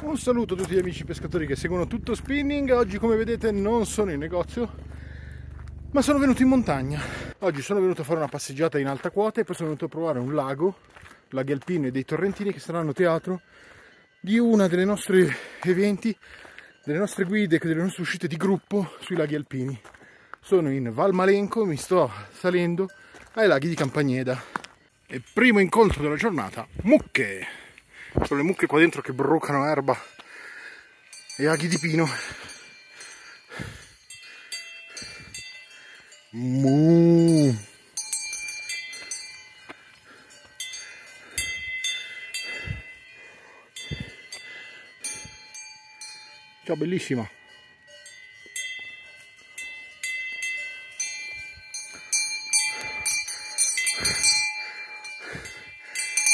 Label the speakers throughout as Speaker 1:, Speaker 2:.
Speaker 1: Un saluto a tutti gli amici pescatori che seguono tutto spinning. Oggi come vedete non sono in negozio, ma sono venuto in montagna. Oggi sono venuto a fare una passeggiata in alta quota e poi sono venuto a provare un lago, laghi alpini e dei torrentini che saranno teatro di una delle nostre eventi, delle nostre guide, delle nostre uscite di gruppo sui laghi alpini. Sono in Val Malenco, mi sto salendo ai laghi di Campagneda. E primo incontro della giornata, mucche! Sono le mucche qua dentro che brucano erba e aghi di pino. Mu. Ciao bellissima.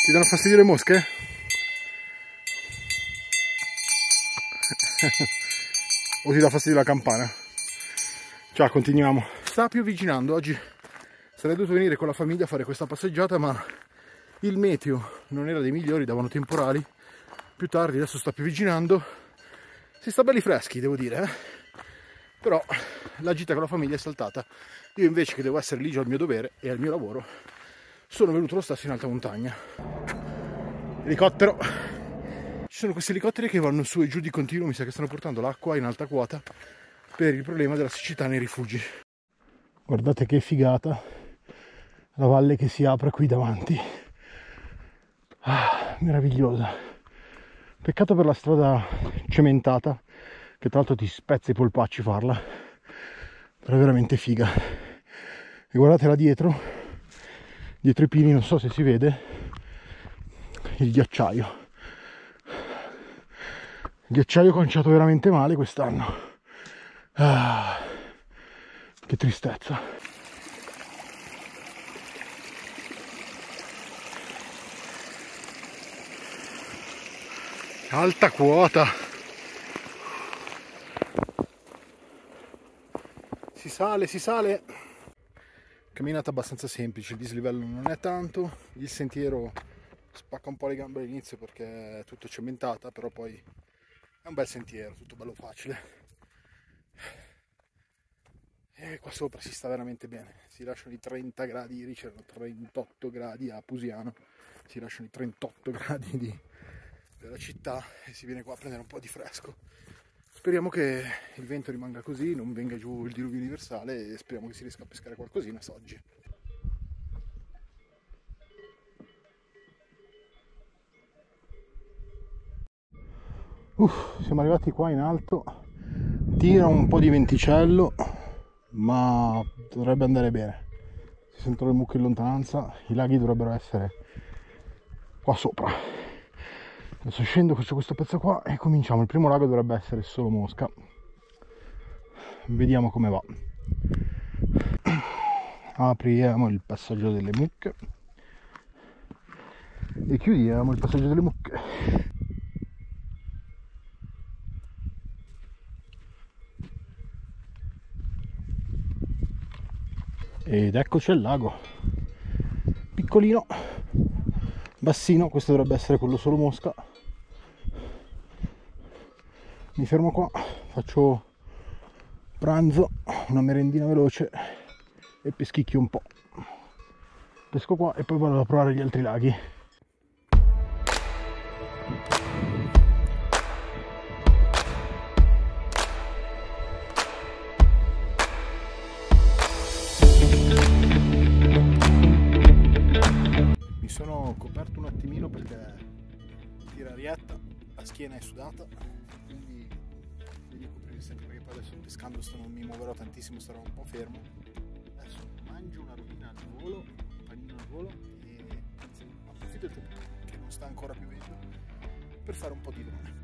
Speaker 1: Ti danno fastidio le mosche? O ti dà fastidio la campana? Ciao, continuiamo. Sta piovigginando, oggi sarei dovuto venire con la famiglia a fare questa passeggiata, ma il meteo non era dei migliori, davano temporali. Più tardi, adesso sta piovigginando. Si sta belli freschi, devo dire, eh? però la gita con la famiglia è saltata. Io invece che devo essere lì già al mio dovere e al mio lavoro, sono venuto lo stesso in alta montagna. Elicottero ci sono questi elicotteri che vanno su e giù di continuo, mi sa che stanno portando l'acqua in alta quota per il problema della siccità nei rifugi. Guardate che figata la valle che si apre qui davanti. Ah, meravigliosa. Peccato per la strada cementata, che tra l'altro ti spezza i polpacci farla. Però è veramente figa. E guardate là dietro, dietro i pini, non so se si vede, il ghiacciaio ghiacciaio conciato veramente male quest'anno. Ah, che tristezza. Alta quota. Si sale si sale. Camminata abbastanza semplice il dislivello non è tanto. Il sentiero spacca un po' le gambe all'inizio perché è tutto cementata però poi è un bel sentiero, tutto bello facile. E qua sopra si sta veramente bene. Si lasciano i 30 gradi, ieri c'erano 38 gradi a Pusiano, si lasciano i 38 gradi di, della città e si viene qua a prendere un po' di fresco. Speriamo che il vento rimanga così, non venga giù il diluvio universale e speriamo che si riesca a pescare qualcosina oggi. Uff, siamo arrivati qua in alto. Tira un po' di venticello ma dovrebbe andare bene. Si sentono le mucche in lontananza i laghi dovrebbero essere qua sopra. Adesso scendo faccio questo pezzo qua e cominciamo. Il primo lago dovrebbe essere solo mosca. Vediamo come va. Apriamo il passaggio delle mucche. E chiudiamo il passaggio delle mucche ed eccoci al lago. Piccolino bassino questo dovrebbe essere quello solo mosca. Mi fermo qua faccio pranzo una merendina veloce e peschicchio un po' pesco qua e poi vado a provare gli altri laghi schiena è sudata quindi devo coprire sempre perché poi adesso pescando sto non mi muoverò tantissimo starò un po' fermo. Adesso mangio una robina al volo un panino al volo e approfitto del tempo che non sta ancora piovendo per fare un po' di luna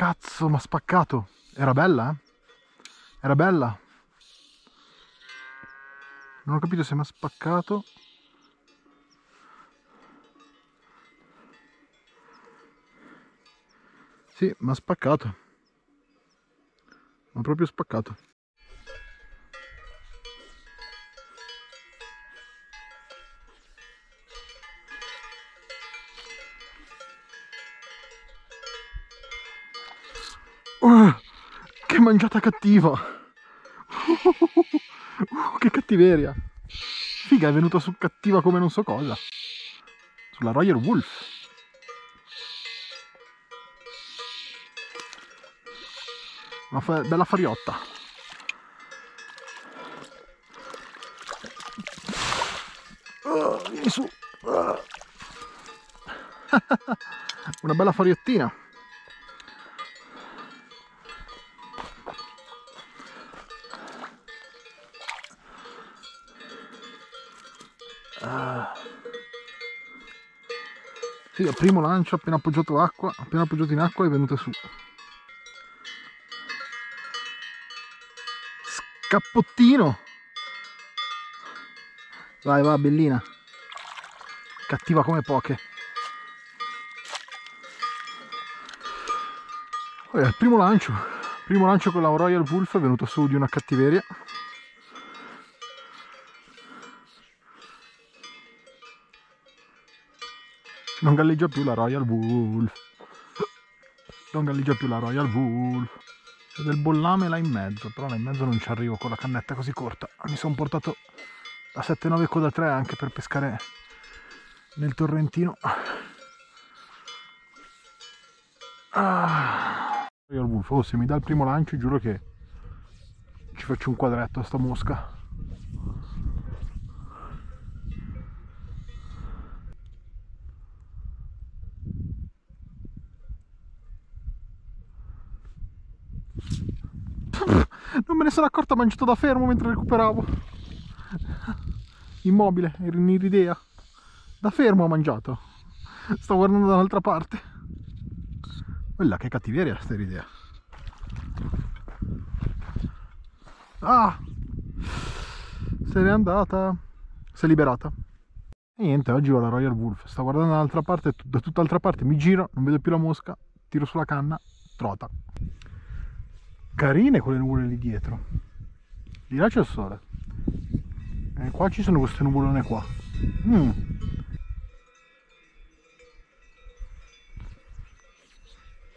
Speaker 1: Cazzo, ma spaccato. Era bella, eh? Era bella. Non ho capito se mi ha spaccato. Sì, mi ha spaccato. Mi ha proprio spaccato. Mangiata cattiva! Uh, che cattiveria! Figa, è venuta su cattiva come non so cosa. Sulla Royal Wolf. Una fa bella fariotta. Uh, vieni su. Uh. Una bella fariottina. Al primo lancio appena appoggiato l'acqua, appena appoggiato in acqua è venuta su. Scappottino! Vai, va, bellina. Cattiva come poche. Poi al primo lancio, primo lancio con la Royal Wolf è venuta su di una cattiveria. Non galleggia più la Royal Wolf. Non galleggia più la Royal Wolf. C'è del bollame là in mezzo, però là in mezzo non ci arrivo con la cannetta così corta. Mi sono portato la 7-9 coda 3 anche per pescare nel torrentino. Ah. Royal Wolf, oh, se mi dà il primo lancio giuro che ci faccio un quadretto a sta mosca. Non me ne sono accorto, ha mangiato da fermo mentre recuperavo. Immobile, in iridea. Da fermo ha mangiato. Sto guardando dall'altra parte. Quella che cattiveria sta iridea. Ah! Se n'è andata. Si è liberata. E niente, oggi ho la Royal Wolf. Sto guardando dall'altra parte, da tutt'altra parte mi giro, non vedo più la mosca, tiro sulla canna, trota carine quelle nuvole lì dietro. Di là c'è il sole. E qua ci sono queste nuvolone qua. Mm.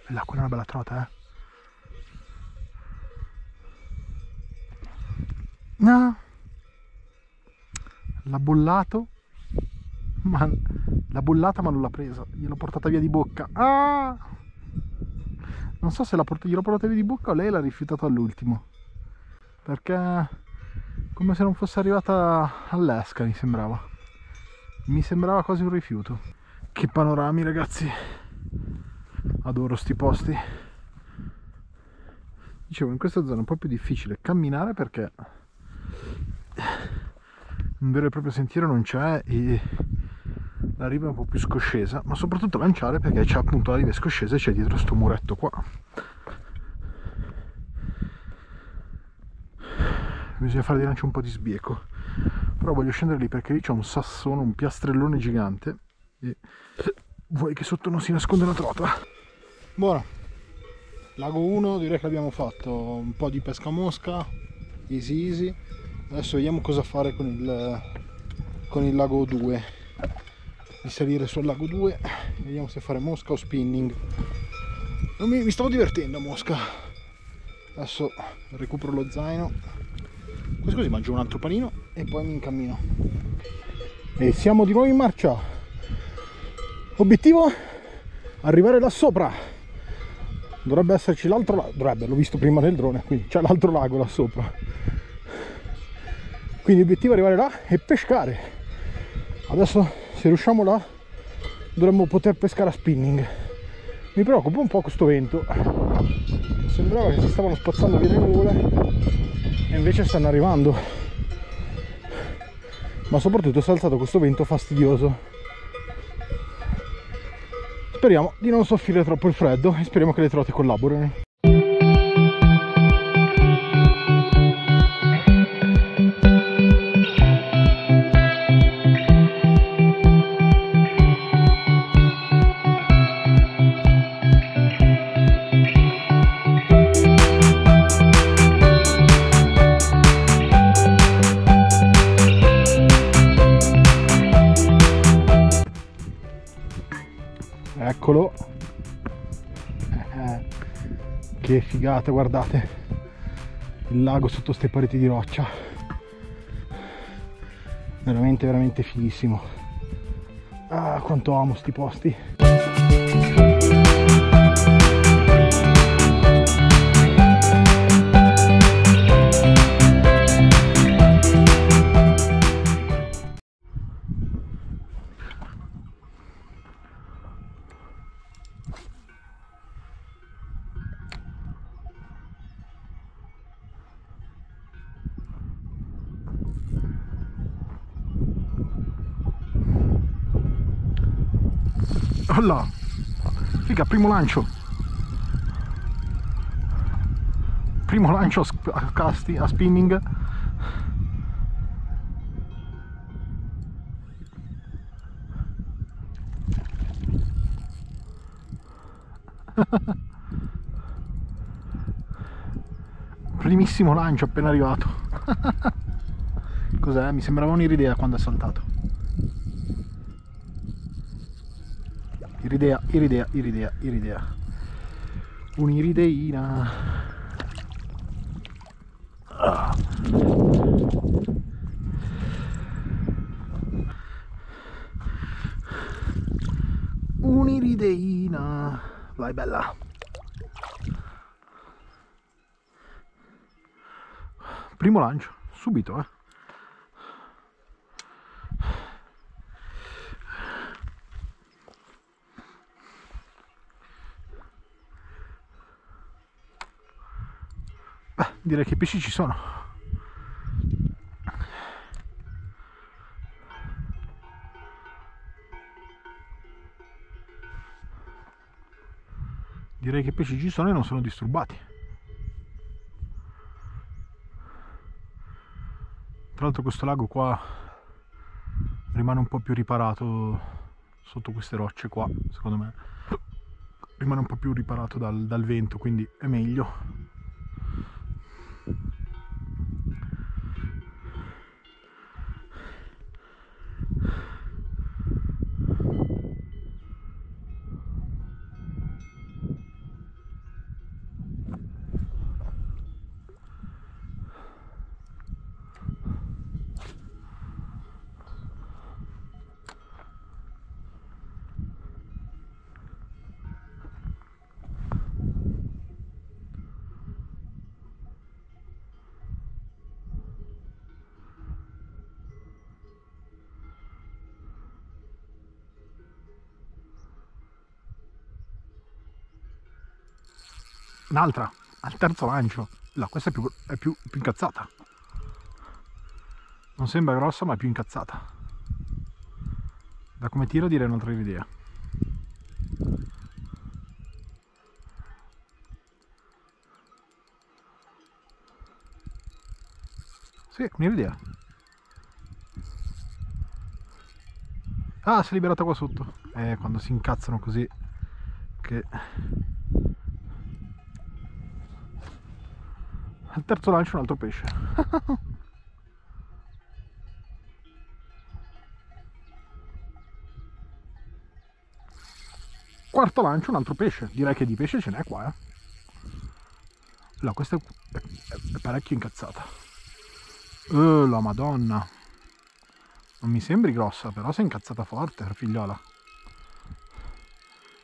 Speaker 1: là quella è una bella trota eh. No. L'ha bollato ma l'ha bollata ma non l'ha presa. Gliel'ho portata via di bocca. Ah non so se la port- glielo portatevi di bocca o lei l'ha rifiutato all'ultimo. Perché come se non fosse arrivata all'esca mi sembrava. Mi sembrava quasi un rifiuto. Che panorami ragazzi. Adoro sti posti. Dicevo in questa zona è un po' più difficile camminare perché un vero e proprio sentiero non c'è e la riva è un po' più scoscesa ma soprattutto lanciare perché c'è appunto la riva scoscesa e c'è dietro sto muretto qua. Bisogna fare di lancio un po' di sbieco. Però voglio scendere lì perché lì c'è un sassone un piastrellone gigante e vuoi che sotto non si nasconde una trota? Buono. Lago 1 direi che abbiamo fatto. Un po' di pesca mosca easy easy. Adesso vediamo cosa fare con il, con il lago 2 di salire sul lago 2 vediamo se fare mosca o spinning. Mi, mi stavo divertendo a mosca. Adesso recupero lo zaino. Così così mangio un altro panino e poi mi incammino. E siamo di nuovo in marcia. Obiettivo? Arrivare là sopra. Dovrebbe esserci l'altro lago dovrebbe l'ho visto prima nel drone quindi c'è l'altro lago là sopra. Quindi obiettivo arrivare là e pescare. Adesso se riusciamo là dovremmo poter pescare a spinning. Mi preoccupa un po' questo vento. Sembrava che si stavano spazzando via le nuvole e invece stanno arrivando. Ma soprattutto si è alzato questo vento fastidioso. Speriamo di non soffrire troppo il freddo e speriamo che le trote collaborino eccolo eh, che figata guardate. Il lago sotto queste pareti di roccia. Veramente veramente fighissimo. Ah quanto amo sti posti Olla! Figa, primo lancio! Primo lancio a, casti, a spinning. Primissimo lancio appena arrivato. Cos'è? Mi sembrava un'iridea quando è saltato. Iridea, iridea, iridea, iridea. Un'irideina. Un'irideina. Vai bella. Primo lancio, subito eh. Direi che i pesci ci sono. Direi che i pesci ci sono e non sono disturbati. Tra l'altro questo lago qua rimane un po' più riparato sotto queste rocce qua secondo me. Rimane un po' più riparato dal, dal vento quindi è meglio un'altra al terzo lancio. No questa è più, è più, più incazzata. Non sembra grossa ma è più incazzata. Da come tira direi un'altra idea. Sì un'idea. Ah si è liberata qua sotto. Eh quando si incazzano così che al terzo lancio un altro pesce. Quarto lancio un altro pesce. Direi che di pesce ce n'è qua eh. no questa è, è, parecchio incazzata. Oh la madonna. Non mi sembri grossa però sei incazzata forte figliola.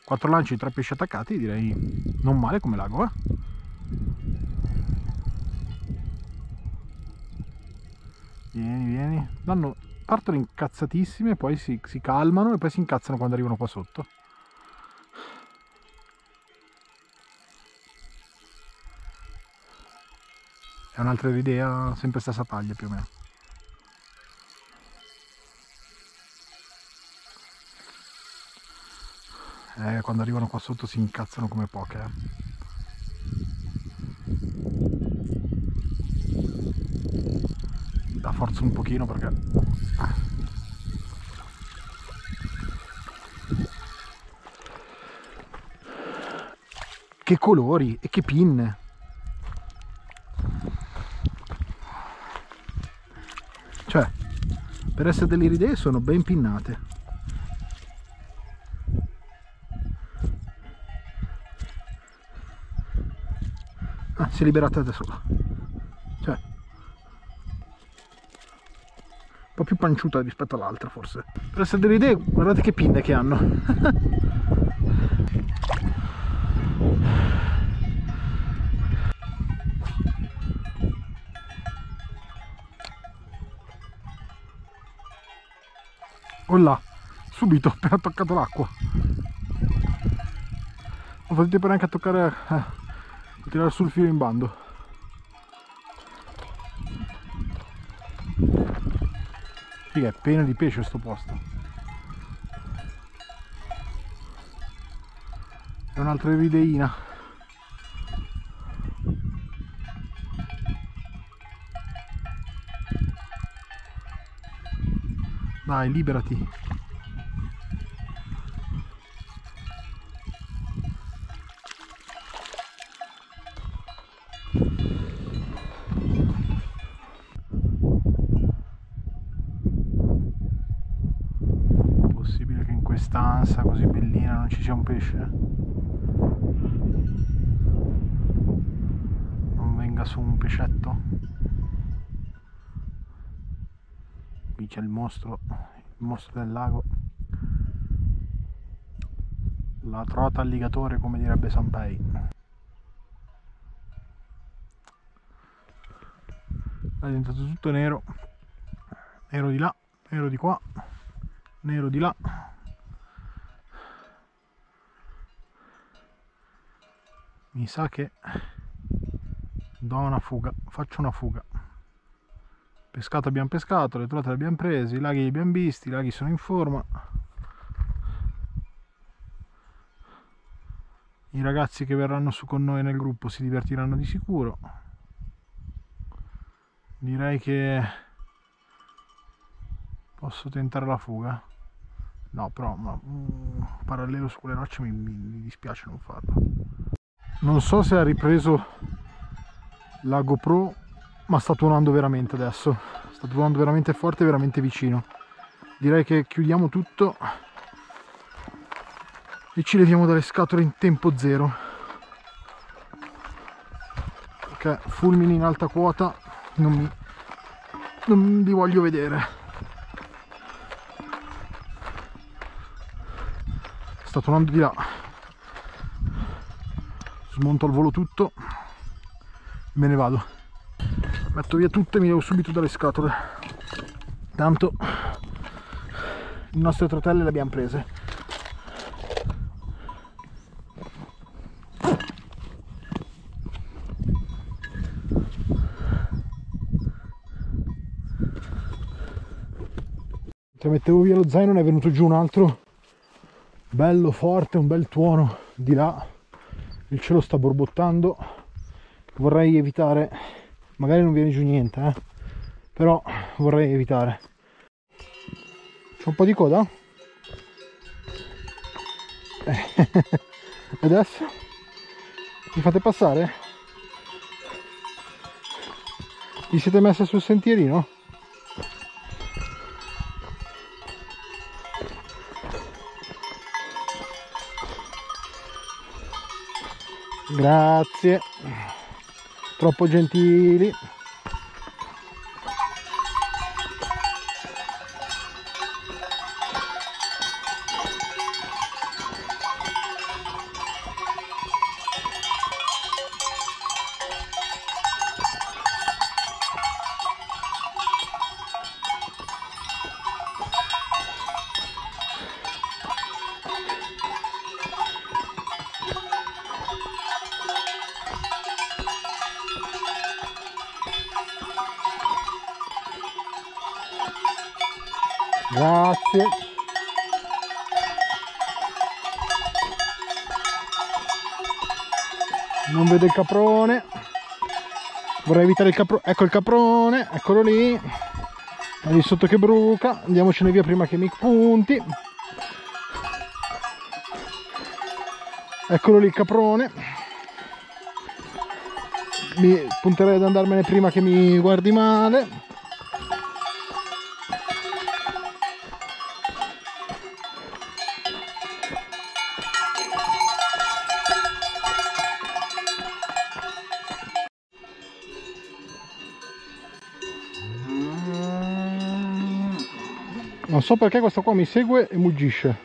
Speaker 1: Quattro lanci tre pesci attaccati direi non male come lago eh Danno, partono incazzatissime, poi si, si calmano e poi si incazzano quando arrivano qua sotto. È un'altra idea, sempre stessa taglia più o meno. Eh, quando arrivano qua sotto si incazzano come poche. Eh. Da forza un pochino perché... Che colori e che pinne! Cioè, per essere delle iridee sono ben pinnate. Ah, si è liberata da sola. Cioè, un po' più panciuta rispetto all'altra forse. Per essere delle idee, guardate che pinne che hanno. Oh là, subito, appena toccato l'acqua. Non fate tempo neanche a toccare, eh, a tirare sul filo in bando. Figa, è pieno di pesce sto posto. È un'altra videina. Dai, liberati. Possibile che in quest'ansa così sia un pesce? Non venga su un pescetto? qui c'è il mostro il mostro del lago la trota alligatore come direbbe Sanpei è diventato tutto nero nero di là nero di qua nero di là mi sa che do una fuga faccio una fuga pescato abbiamo pescato, le trote le abbiamo prese, i laghi li abbiamo visti, i laghi sono in forma. I ragazzi che verranno su con noi nel gruppo si divertiranno di sicuro. Direi che posso tentare la fuga. No, però ma, um, parallelo su quelle rocce mi, mi dispiace non farlo. Non so se ha ripreso la GoPro ma sta tuonando veramente adesso. Sta tuonando veramente forte veramente vicino. Direi che chiudiamo tutto e ci leviamo dalle scatole in tempo zero. Perché fulmini in alta quota. Non mi non li voglio vedere. Sta tuonando di là smonto al volo tutto. Me ne vado. Metto via tutto e mi levo subito dalle scatole. Tanto le nostre trotelle le abbiamo prese. Mentre mettevo via lo zaino ne è venuto giù un altro. Bello forte un bel tuono di là il cielo sta borbottando. Vorrei evitare. Magari non viene giù niente eh? però vorrei evitare. C'è un po' di coda? Eh. adesso? Mi fate passare? Vi siete messe sul sentierino grazie. Troppo gentili Grazie. Non vedo il caprone. Vorrei evitare il caprone. Ecco il caprone, eccolo lì. È lì sotto che bruca. Andiamocene via prima che mi punti. Eccolo lì il caprone. Mi punterei ad andarmene prima che mi guardi male. Non so perché questo qua mi segue e muggisce.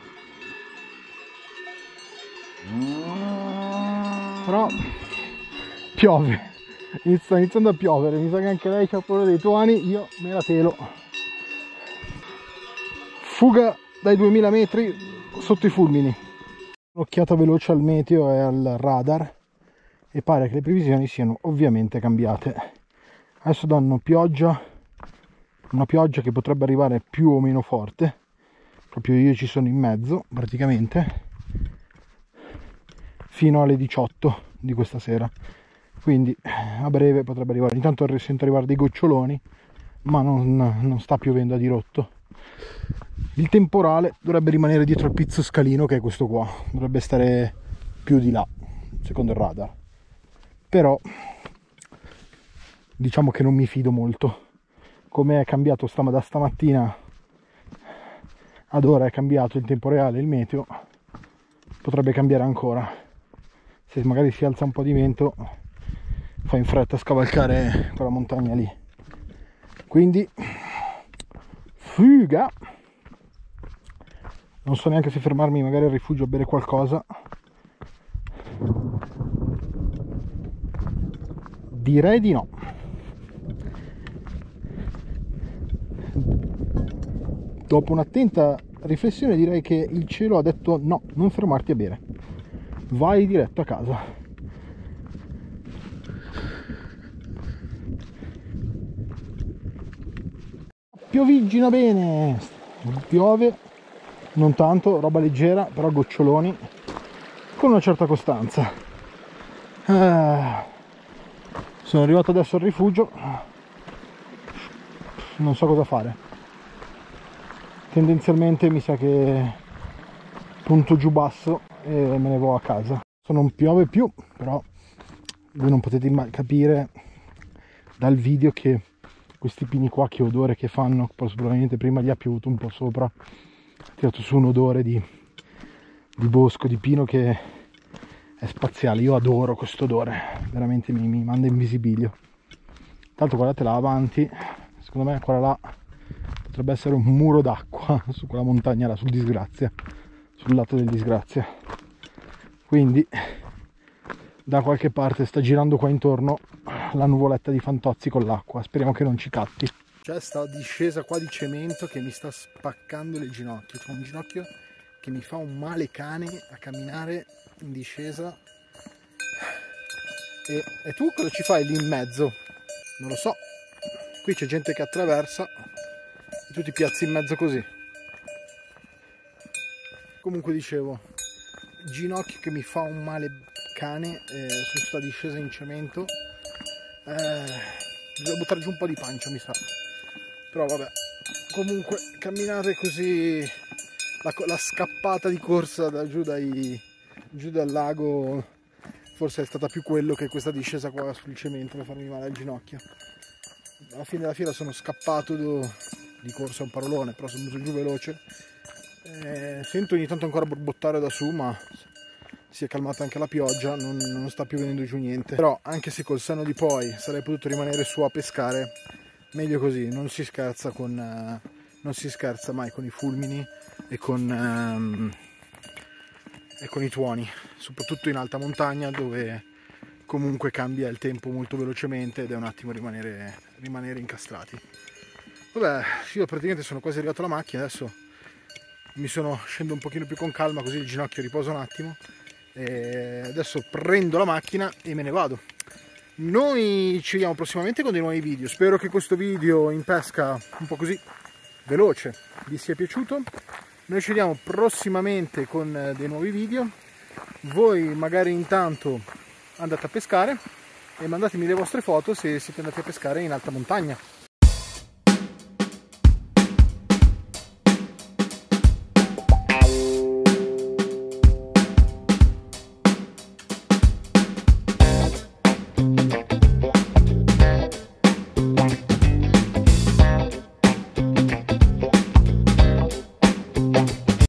Speaker 1: Però piove. Sta iniziando a piovere. Mi sa che anche lei c'ha paura dei tuoni io me la telo. Fuga dai 2000 metri sotto i fulmini. Un'occhiata veloce al meteo e al radar. E pare che le previsioni siano ovviamente cambiate. Adesso danno pioggia una pioggia che potrebbe arrivare più o meno forte. Proprio io ci sono in mezzo praticamente fino alle 18 di questa sera. Quindi a breve potrebbe arrivare. Intanto sento arrivare dei goccioloni ma non, non sta piovendo a dirotto. Il temporale dovrebbe rimanere dietro al pizzo scalino che è questo qua. Dovrebbe stare più di là secondo il radar. Però diciamo che non mi fido molto come è cambiato stam da stamattina ad ora è cambiato il tempo reale il meteo potrebbe cambiare ancora. Se magari si alza un po' di vento fa in fretta a scavalcare quella montagna lì. Quindi fuga! Non so neanche se fermarmi magari al rifugio a bere qualcosa. Direi di no dopo un'attenta riflessione direi che il cielo ha detto no, non fermarti a bere, vai diretto a casa. Piovigina bene, piove, non tanto, roba leggera, però goccioloni, con una certa costanza. Ah, sono arrivato adesso al rifugio, non so cosa fare tendenzialmente mi sa che punto giù basso e me ne vado a casa. Non piove più però voi non potete capire dal video che questi pini qua che odore che fanno probabilmente prima gli ha piovuto un po' sopra ha tirato su un odore di, di bosco di pino che è spaziale. Io adoro questo odore veramente mi, mi manda in visibilio. Tanto guardate là avanti secondo me quella là potrebbe essere un muro d'acqua su quella montagna là, sul disgrazia, sul lato del disgrazia. Quindi da qualche parte sta girando qua intorno la nuvoletta di Fantozzi con l'acqua, speriamo che non ci catti. C'è sta discesa qua di cemento che mi sta spaccando le ginocchia, c'è un ginocchio che mi fa un male cane a camminare in discesa. E, e tu cosa ci fai lì in mezzo? Non lo so. Qui c'è gente che attraversa tu ti piazzi in mezzo così comunque dicevo ginocchio che mi fa un male cane eh, su sta discesa in cemento. Eh, bisogna buttare giù un po' di pancia mi sa. Però vabbè. Comunque camminare così la, la scappata di corsa da giù, dai, giù dal lago forse è stata più quello che questa discesa qua sul cemento per farmi male al ginocchio. Alla fine della fiera sono scappato di corsa è un parolone, però sono venuto giù veloce. Eh, sento ogni tanto ancora borbottare da su, ma si è calmata anche la pioggia, non, non, sta più venendo giù niente. Però anche se col senno di poi sarei potuto rimanere su a pescare, meglio così, non si scherza, con, eh, non si scherza mai con i fulmini e con, ehm, e con i tuoni, soprattutto in alta montagna dove comunque cambia il tempo molto velocemente ed è un attimo rimanere, rimanere incastrati. Vabbè, io praticamente sono quasi arrivato alla macchina, adesso mi sono scendo un pochino più con calma così il ginocchio riposa un attimo e adesso prendo la macchina e me ne vado. Noi ci vediamo prossimamente con dei nuovi video, spero che questo video in pesca un po' così veloce vi sia piaciuto. Noi ci vediamo prossimamente con dei nuovi video, voi magari intanto andate a pescare e mandatemi le vostre foto se siete andati a pescare in alta montagna